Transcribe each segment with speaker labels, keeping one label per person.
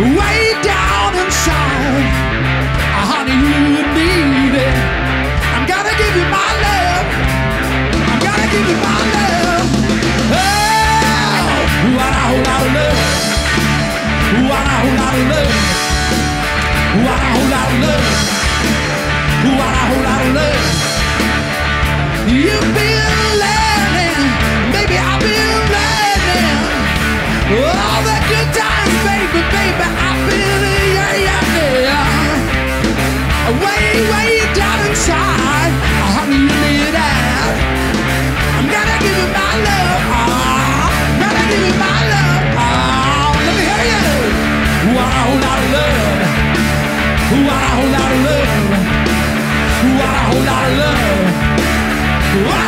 Speaker 1: way down inside. Ah, honey, you need it. I'm gonna give you my love. I'm gonna give you my love. Oh, what a whole lot of love. What a whole lot of love. What a whole lot of love. What a whole lot of love. You feel? Wow!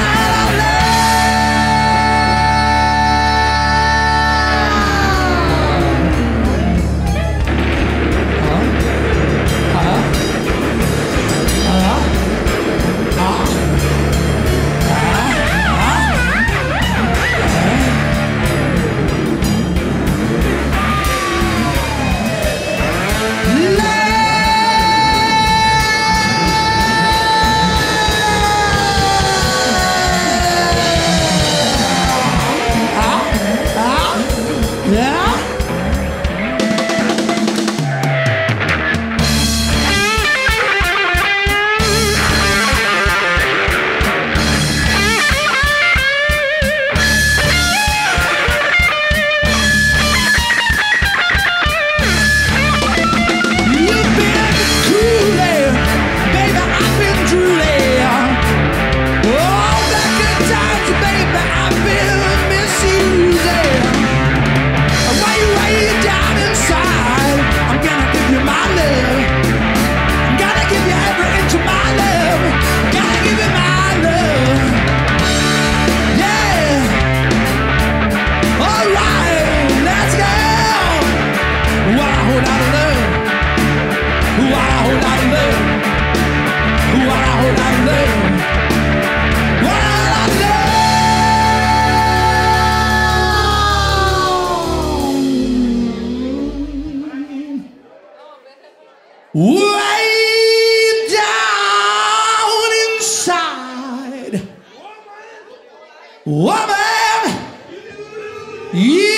Speaker 1: way down inside. Woman, you.